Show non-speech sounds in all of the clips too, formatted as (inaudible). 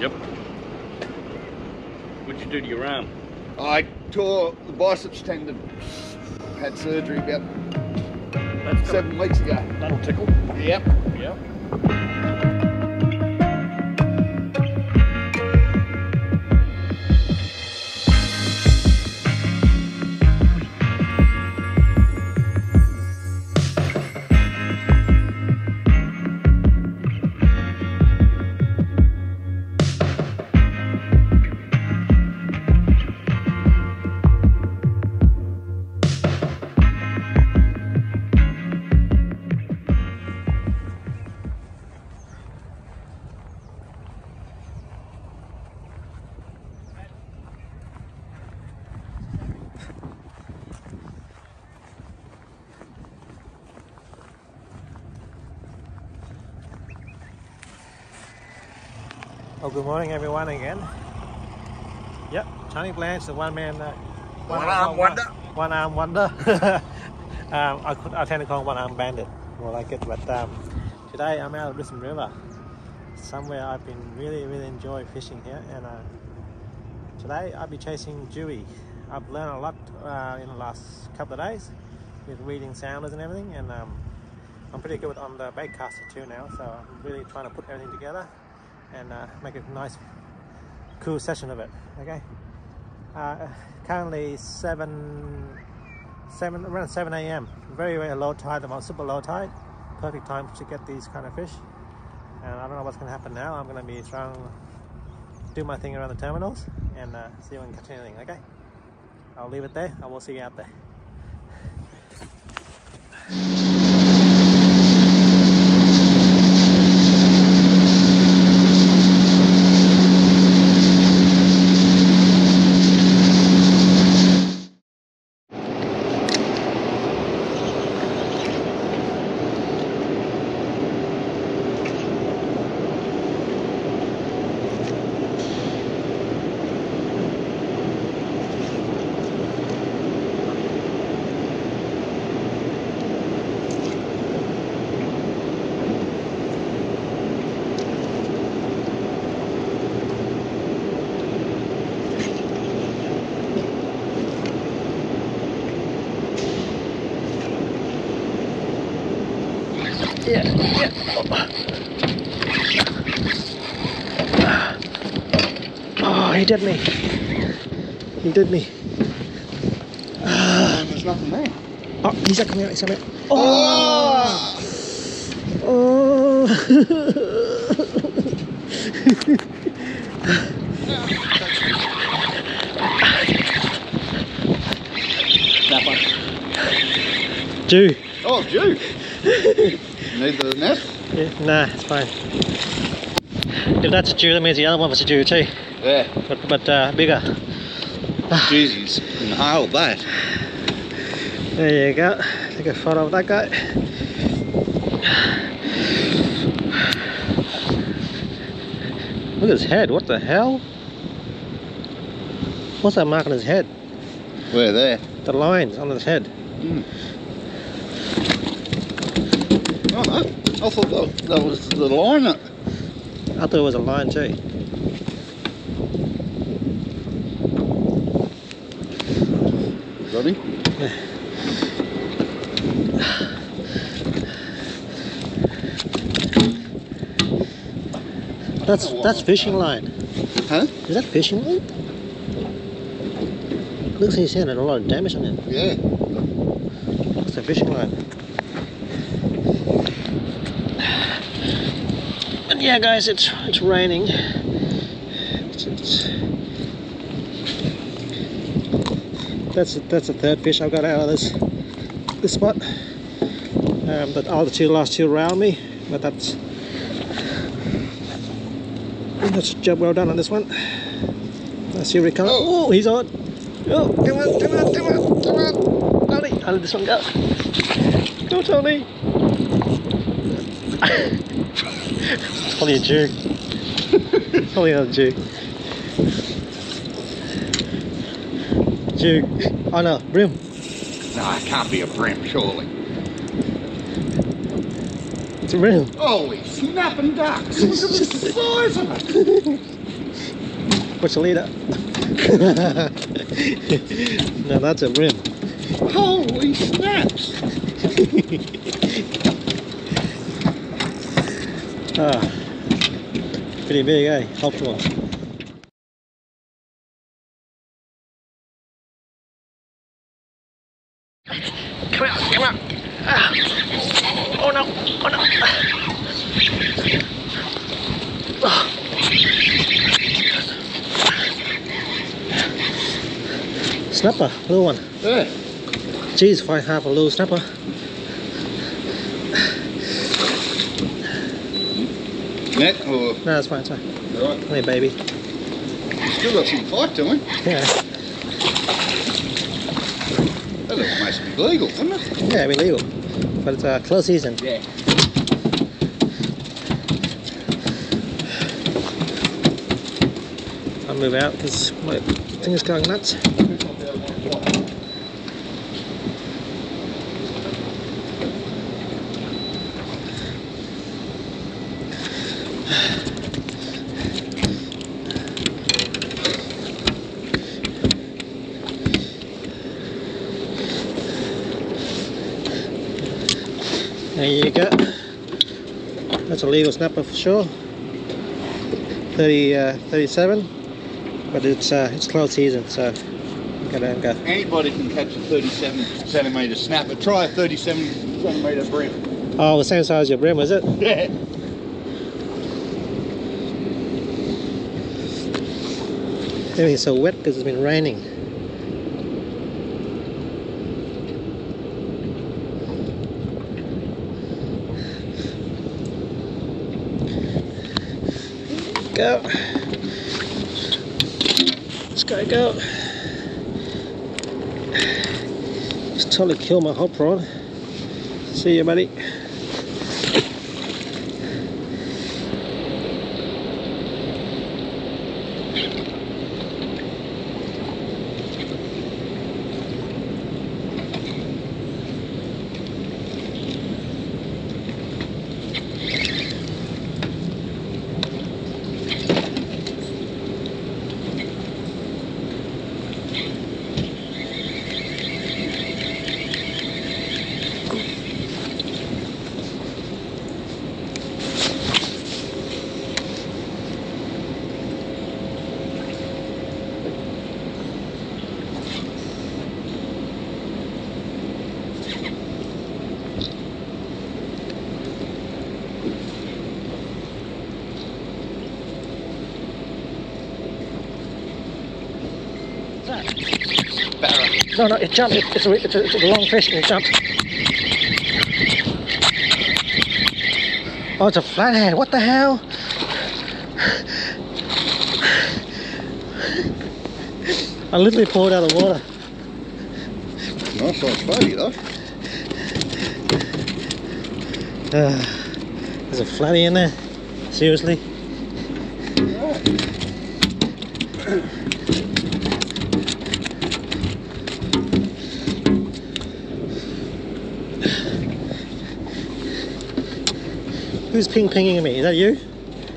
Yep. What'd you do to your arm? I tore the biceps tendon. Had surgery about That's seven weeks ago. That'll tickle. Yep. Yep. Oh, good morning, everyone, again. Yep, Tony Blanche, the one man. Uh, One arm wonder. One arm wonder. (laughs) um, I, could, I tend to call him one arm bandit, more like it. But um, today I'm out of Brisbane River, somewhere I've been really, really enjoy fishing here. And uh, today I'll be chasing jewie. I've learned a lot uh, in the last couple of days with reading sounders and everything. And um, I'm pretty good on the baitcaster too now, so I'm really trying to put everything together and uh, make a nice cool session of it okay? Uh, currently 7 7 around 7 a.m very very low tide i'm on super low tide. Perfect time to get these kind of fish. And i don't know what's going to happen now. I'm going to be trying to do my thing around the terminals and uh, see if i can catch anything okay? I'll leave it there. I will see you out there Yeah, yeah. Oh, he did me. He did me. And there's nothing there. Oh, he's coming out, he's coming out. Oh! Oh! That one. Jew. Oh, Jew. (laughs) Need the net? Yeah, nah, it's fine. If that's a Jew, that means the other one was a Jew too, Yeah. but but uh, bigger. Jesus. Inhaled that. There you go. Take a photo of that guy. Look at his head. What the hell? What's that mark on his head? Where there? The lines on his head. Oh, no. I thought that, that was the line. I thought it was a line too. him. (sighs) That's that's fishing line. Huh? Is that fishing line? Looks like he's had a lot of damage on him. Yeah. It's a fishing line. Yeah, guys, it's it's raining. It's, it's, that's that's the third fish I've got out of this this spot. Um, but all the two last two around me, but that's that's a job well done on this one. Let's see comes. Oh. Oh, he's on. Oh, come on, come on, come on, come on. Tony, how did this one go? Go, Tony. (laughs) Probably a Jew. Probably another Jew. Jew. Oh no, bream. No, it can't be a bream, surely. It's a bream. Holy snapping ducks! Look at the size of it! What's the leader? (laughs) no, that's a bream. Holy snaps! (laughs) Ah, pretty big, eh? Helpful. Come out, come out. Ah. Oh no, oh no. Ah. Snapper, little one. Yeah. Jeez, if I have a little snapper. Net or No, it's fine, it's fine. right. Come here, baby. Still got some fight to him. Yeah, That looks mostly legal, doesn't it? yeah, it'll be legal. But it's uh, close season. Yeah. I'll move out because my thing is going nuts. There you go. That's a legal snapper for sure. 30, uh, 37, but it's uh, it's close season, so gotta go. Anybody can catch a 37 centimetre snapper. Try a 37 centimetre bream. Oh, the same size as your bream, is it? Yeah. Everything's so wet because it's been raining. Go. Let's go, go. Just totally kill my hot rod. See you, buddy. Barra. No, no, it jumped. It, it's, a, it's, a, it's a long fish and it jumped. Oh, it's a flathead. What the hell? I literally pulled out of the water. Nice size buddy though. Uh, there's a flatty in there. Seriously? Who's ping pinging me? Is that you?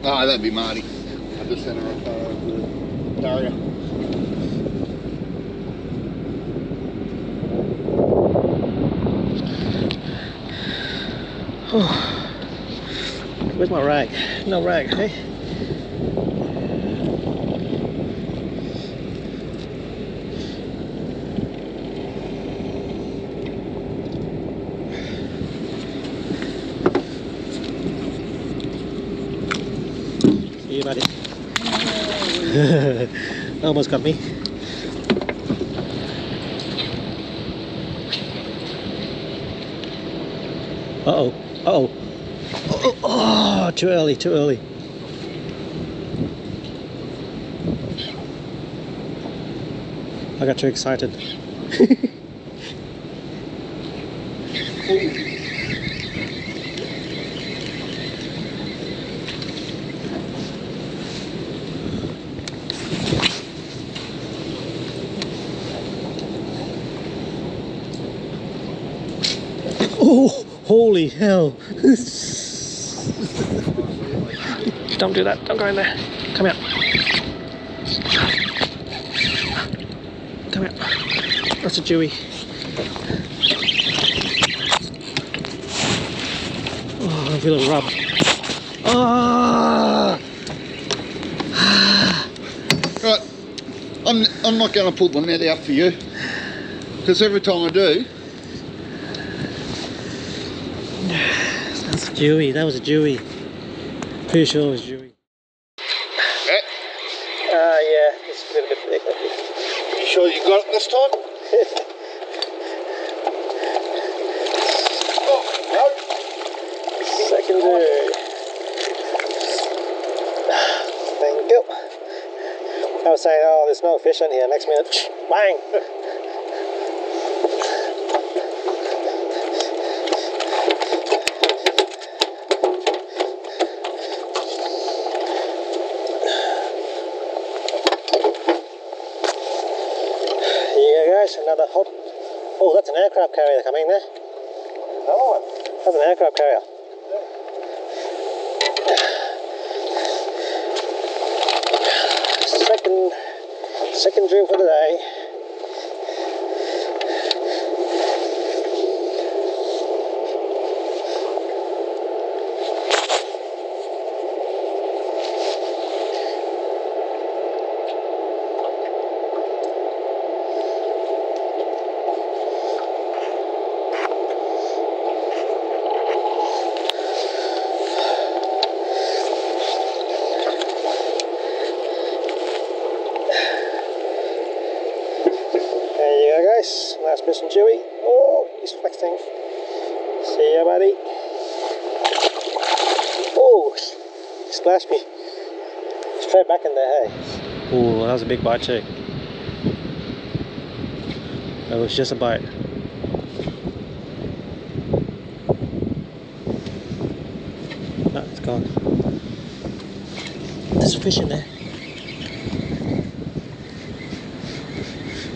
Oh, that'd be Marty. I just sent her a photo of uh, the barrier. Oh. Where's my rag? No rag, hey? See you, buddy. (laughs) Almost got me. Uh-oh. Uh-oh. Oh, oh, too early, too early. I got too excited. (laughs) Oh, holy hell. (laughs) Don't do that. Don't go in there. Come here. Come out. That's a jewie. Oh, I feel a rub. Oh! Right, I'm, I'm not going to pull the net out for you because every time I do, That's a jewie. That was a jewie. Pretty sure it was jewie. eh, Ah, yeah. It's a little bit big. you sure you got it this time? (laughs) oh, Secondary. Thank you. I was saying, oh, there's no fish in here. Next minute, bang! (laughs) Here another hot. Oh, that's an aircraft carrier coming there. Another one. That's an aircraft carrier. Second, second dream for the day. There you go, mission, Chewy. Oh, he's flexing. See ya, buddy. Oh, he splashed me. Straight back in there, hey. Oh, that was a big bite too. That was just a bite. No, it's gone. There's a fish in there.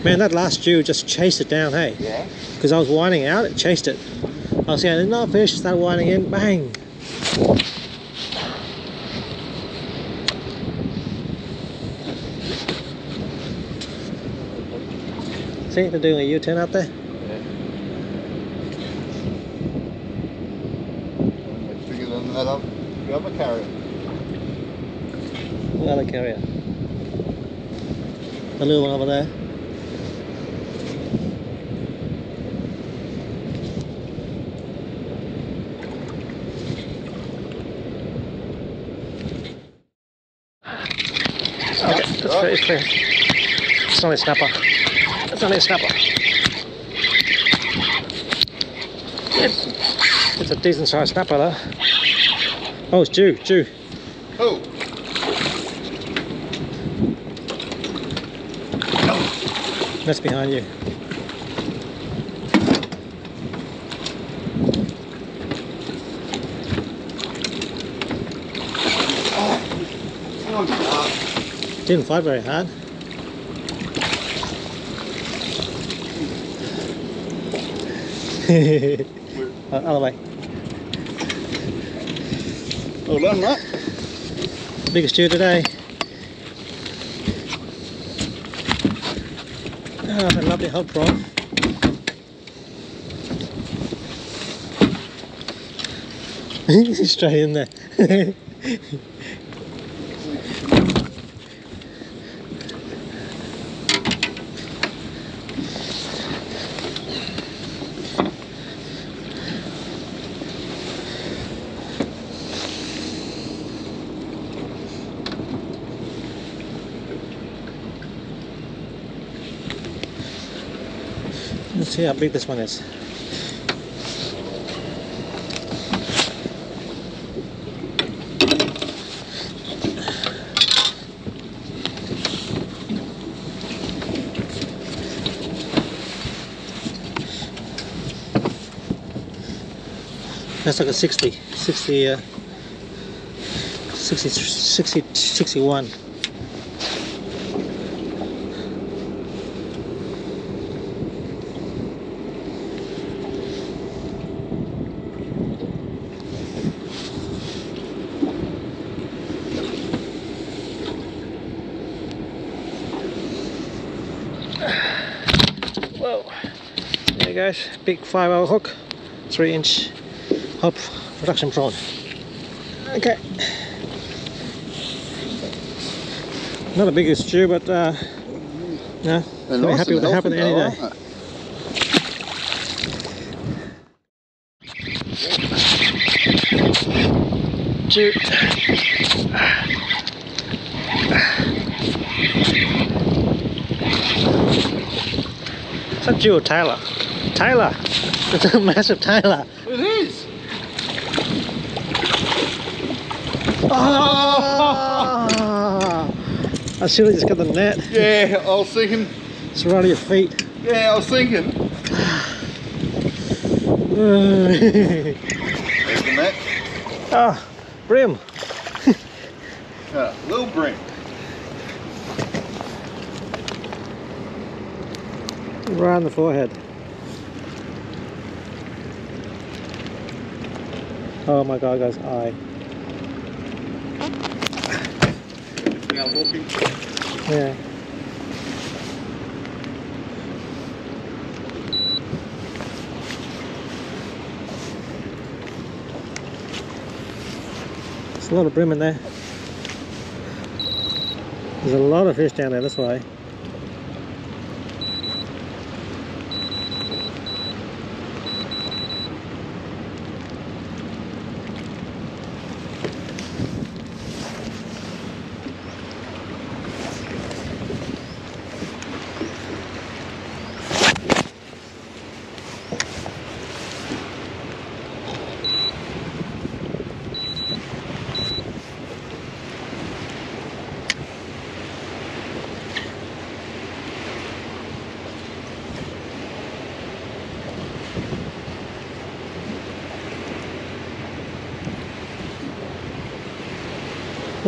Man, that last Jew just chased it down, hey? yeah. Because I was winding out, it chased it. I was saying, there's no fish, started winding in, bang! See, they're doing a U-turn out there. It's bigger than that other, the other carrier. The other carrier. The little one over there. Okay, it's it's clear. It's only a snapper. It's only a snapper. It's, it's a decent sized snapper though. Oh, it's Jew, Jew. Oh, That's behind you. Didn't fight very hard. (laughs) Other way. Well done, mate. Biggest stew today. Oh, a lovely hot prawn. (laughs) Straight in there. (laughs) Let's see how big this one is. That's like a 60, 60, uh, 60, 60, 61. Guys, big 5 hour hook, 3 inch hop production prawn. Okay. Not the biggest stew, but uh, no, They're we're nice happy with it happening healthy any day. Chew. Is that Taylor? Taylor! It's a massive tailor. It is. Oh! I should have just got the net. Yeah, I was thinking. It's right at your feet. Yeah, I was thinking. oh, There's the net. Ah, bream. Yeah, little bream. Right on the forehead. Oh my god, guys, I. Yeah. There's a lot of bream in there. There's a lot of fish down there this way.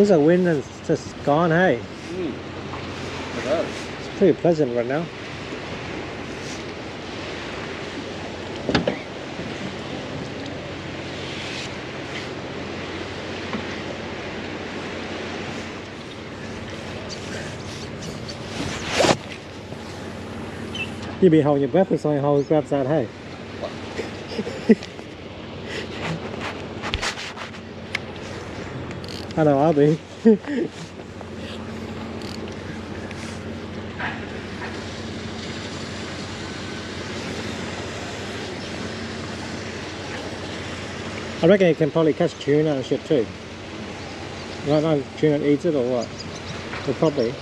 There's a wind that's just gone, hey? It's pretty pleasant right now. You'd be holding your breath if someone holds grabs that, hey? I know I'll be. I reckon you can probably catch tuna and shit too. I don't know if tuna eats it or what. Well, probably.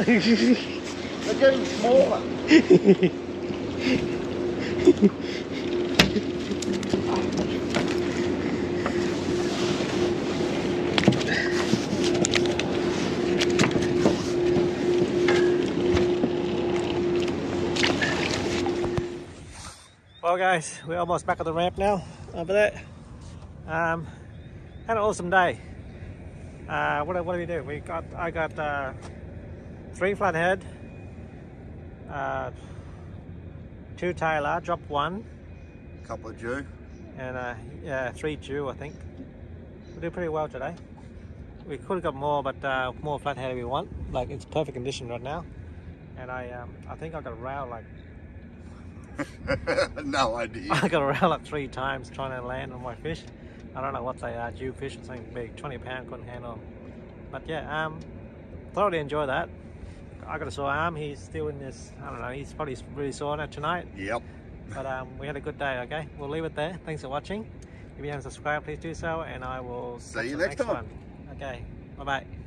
(laughs) They're getting smaller. (laughs) Well guys, we're almost back at the ramp now, over there. Um, had an awesome day. Uh, what, what we do? We got, I got uh, three flathead, uh, two tailor, dropped one, A Couple of Jew. and uh, yeah, three Jew I think. We did pretty well today. We could have got more, but uh, more flathead if we want. Like it's perfect condition right now. And I, um, I think I got around like (laughs) no idea. (laughs) I got around like three times trying to land on my fish. I don't know what they are, Jew fish or something big, 20 pound couldn't handle. 'em. But yeah, um, thoroughly enjoy that. I got a sore arm. He's still in this. I don't know. He's probably really sore now tonight. Yep. But um, we had a good day. Okay, we'll leave it there. Thanks for watching. If you haven't subscribed, please do so, and I will See you the next time. one. Okay, bye bye.